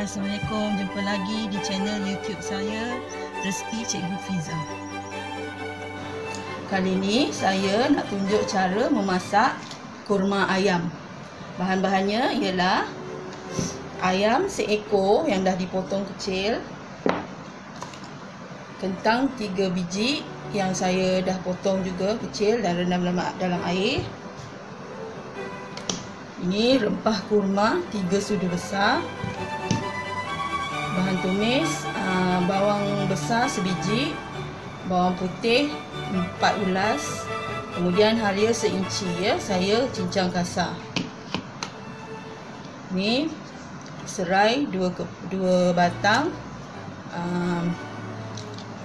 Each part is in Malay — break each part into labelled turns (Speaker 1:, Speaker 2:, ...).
Speaker 1: Assalamualaikum. Jumpa lagi di channel YouTube saya, Rezeki Cikgu Fiza. Kali ini saya nak tunjuk cara memasak kurma ayam. Bahan-bahannya ialah ayam seekor yang dah dipotong kecil, kentang 3 biji yang saya dah potong juga kecil dan rendam dalam air. Ini rempah kurma 3 sudu besar bahan tumis uh, bawang besar sebiji bawang putih empat ulas kemudian halia seinci ya saya cincang kasar. Ni serai dua ke, dua batang um,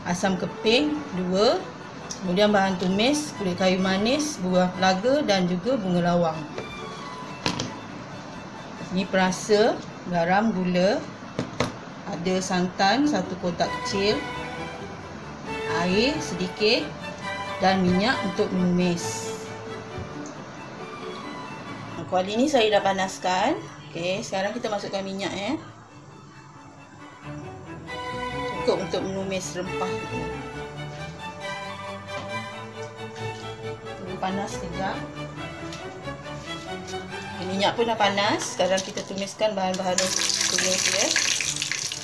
Speaker 1: asam keping dua kemudian bahan tumis kulit kayu manis buah pelaga dan juga bunga lawang. Ni perasa garam gula ada santan satu kotak kecil. Air sedikit. Dan minyak untuk menumis. Kuali ni saya dah panaskan. Ok sekarang kita masukkan minyak ya cukup untuk menumis rempah itu panas sekejap minyak pun dah panas. Sekarang kita tumiskan bahan-bahan tumis ya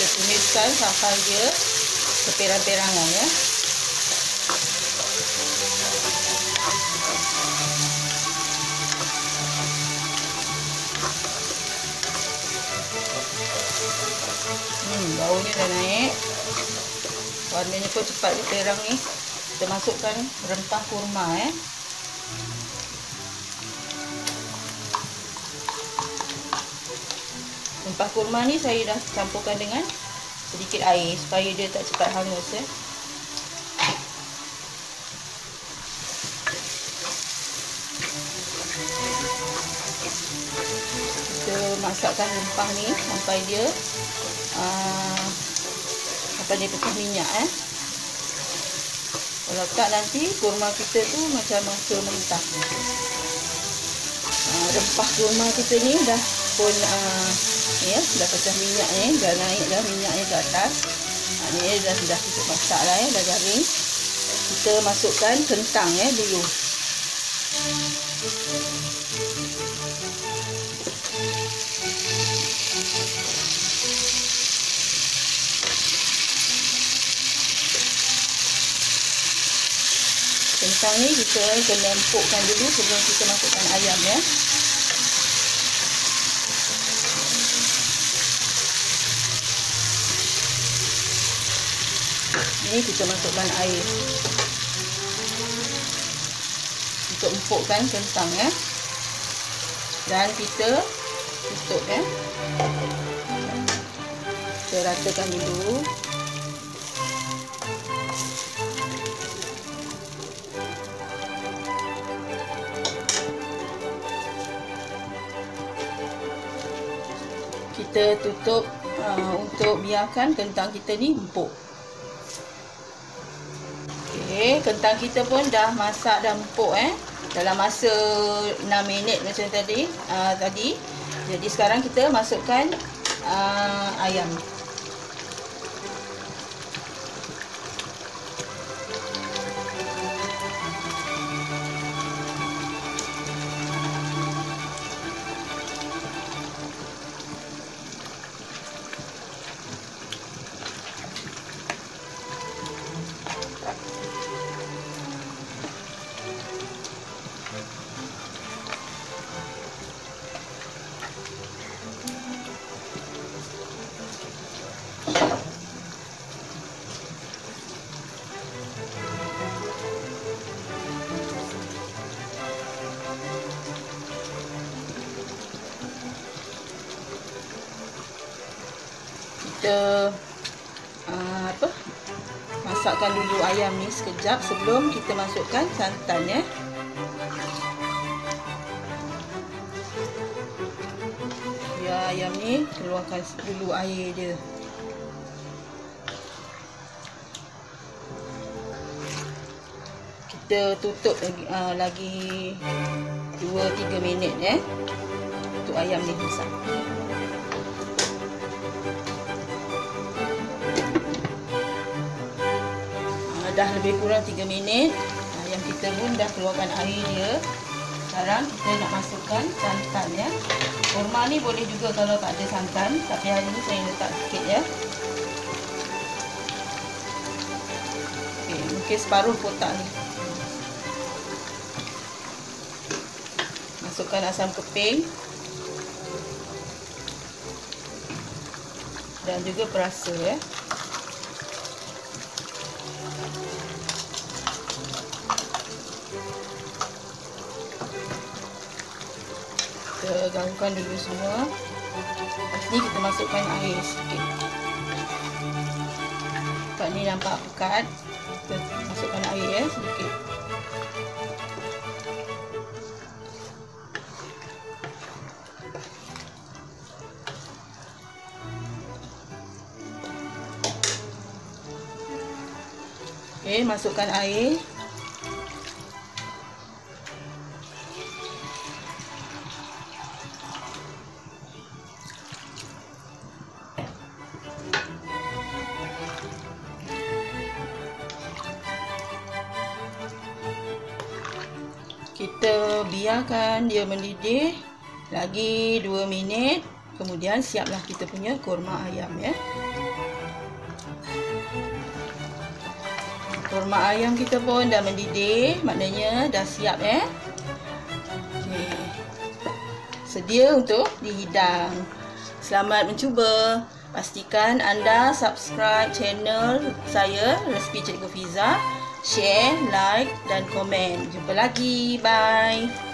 Speaker 1: kita tumiskan sampai dia seperang-perangan ya. Hmm, baunya dah naik. Warnanya pun cepat diperang ni. Kita masukkan rempah kurma eh. Rempah kurma ni saya dah campurkan dengan sedikit air supaya dia tak cepat hangus ya. Kita masakkan rempah ni sampai dia uh, sampai dia pecah minyak eh. Kalau tak nanti kurma kita tu macam masa mentah. Uh, rempah kurma kita ni dah pun uh, ya dah pecah minyak ni dah naik dah minyaknya ke atas. Ha, ni dah sudah cukup masak lah ya dah garing. Kita masukkan kentang ya dulu. Kentang ni kita kena empukkan dulu sebelum kita masukkan ayam ya Ini kita masukkan air untuk empukkan kentang ya. Dan kita tutup ya. Kita ratakan dulu. Kita tutup uh, untuk biarkan kentang kita ni empuk. Okey, kentang kita pun dah masak dan empuk eh. Dalam masa 6 minit macam tadi, uh, tadi. Jadi sekarang kita masukkan uh, ayam. Kita uh, apa masakkan dulu ayam ni sekejap sebelum kita masukkan santan ya. Biar ayam ni keluarkan dulu air dia. Kita tutup lagi uh, lagi 2 3 minit ya. Untuk ayam ni masak. Dah lebih kurang 3 minit. Ayam kita pun dah keluarkan air dia. Sekarang kita nak masukkan santan ya. Kurma ni boleh juga kalau tak ada santan tapi hari ni saya letak sikit ya. Ok mungkin separuh kotak ni. Masukkan asam keping. Dan juga perasa ya gaulkan dulu semua. Ni kita masukkan air sikit. Tempat ni nampak pekat. Kita masukkan air ya sedikit Okay, masukkan air kita biarkan dia mendidih lagi 2 minit. Kemudian siaplah kita punya kurma ayam ya. Kurma ayam kita pun dah mendidih. Maknanya dah siap ya. Okay. sedia untuk dihidang. Selamat mencuba. Pastikan anda subscribe channel saya Resipi Cikgu Fiza share, like dan komen. Jumpa lagi. Bye.